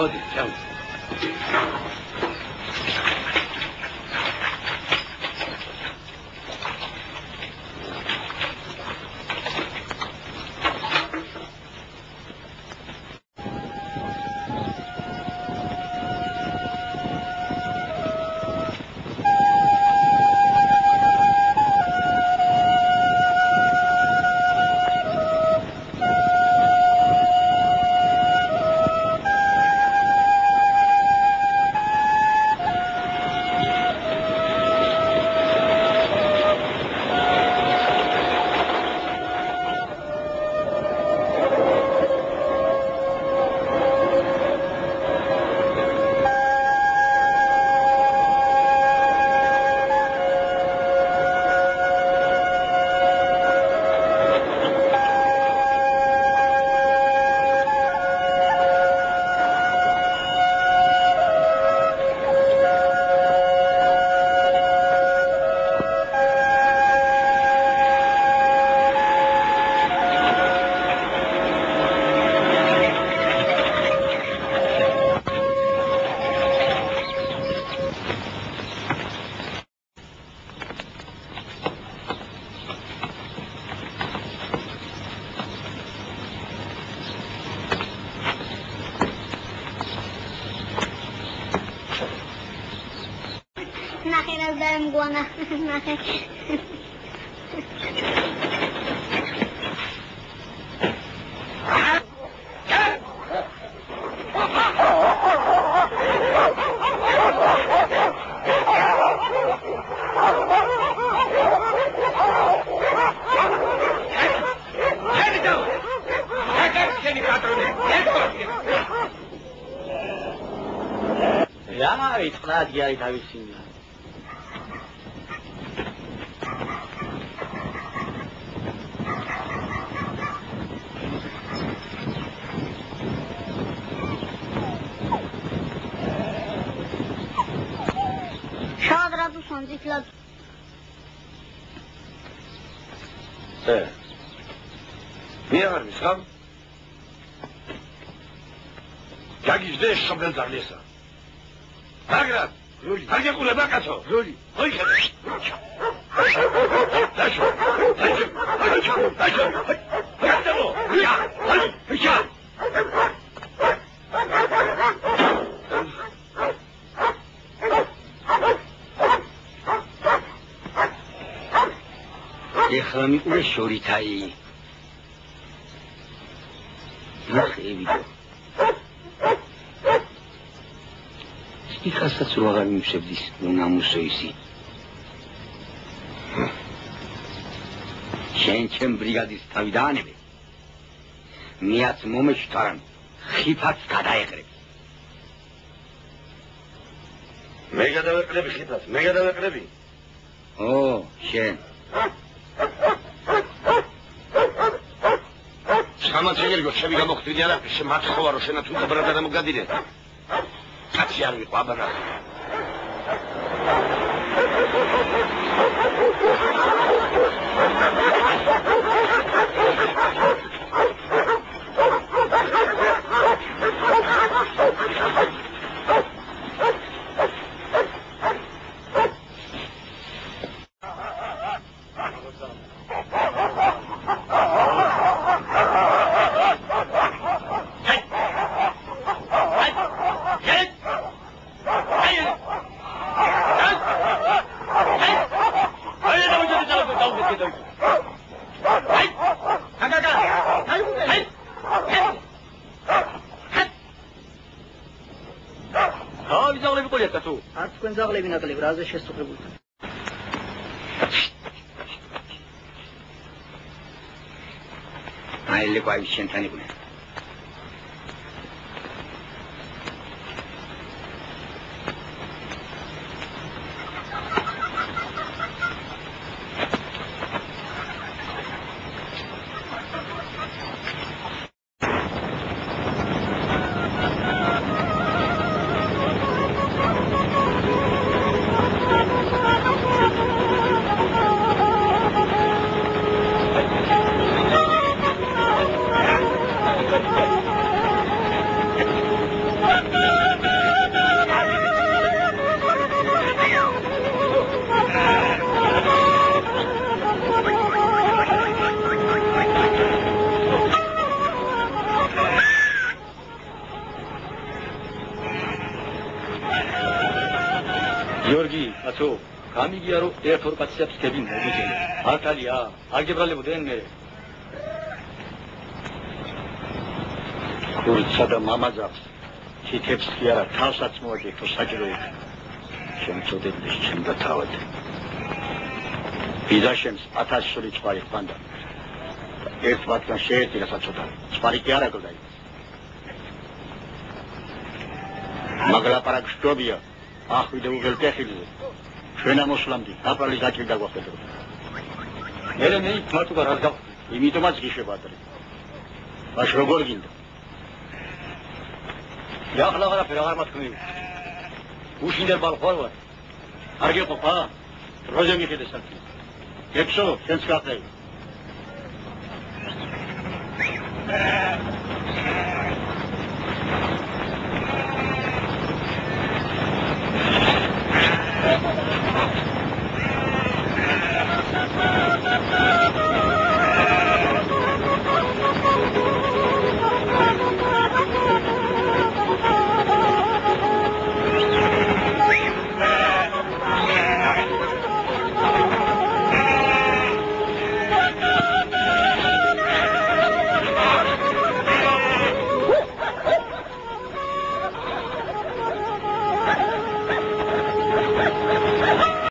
Pode, tchau. ნახერავს და მგვანა ნახე. რა არის ყლადი არის თავისი მოდი, ჩავ. დაღლესა. მაგრამ რული, არ გეკულება კაცო? რული, მოიხედე. დაშო. დაშო. დაშო. დაშო. გადაო. ია. ჰიშა. ეხლა მიყურე შორითაი. ნახე ვიდეო. იქასაც რო აღარ მიმშევდის უნამუსო ისი შენ ჩემ ბრიგადის თავი დაანებე მეაც მომეშთარან ხიფაც გადაეყრებ მე გადავეყრები ხიფაც მე გადავეყრები ო შენ სამაცეგერგო შევი გამოხდიდი არა შემაცხოვა რომ შენა თუ დაბრა გადამოგადიდე კაცი არ ვიყო აბა რა ზაღლები ნაკლებ რაზე შესწუხებული აი ლეკვაი შენთან იბუნე გიორგი, კაცო, გამიგია რომ ერთ ორ კაცებს გები მოგიძენ. არტალია, აგებრალებოდენ მე. ქურიცა და მამაძავს თითებს კი არა თავსაც მოაჭიქო საჭირო იქ. შემწოდებს ჩემ და თავად. ბიზაშემს ათას სული წყარი ხანდა ერთ მათგან შეერთი გასაცოდა წყარი კი არა გლდაი მაგლა პარაკ შტობია ახვიდე უღელ ტეხილზე ჩვენა მოსლამდი აპრალი გაჭირდა გვახდეთ მე მე მარტო რა გავ იმიტომაც გიშვება ადრე. ბაშ როგორ გინდა Ya Allah Allah feragar matkınıyım. Bu şinder balkor var. Arge kopa, roja mi kede sakti. Ekso, sens katayım. Thank you.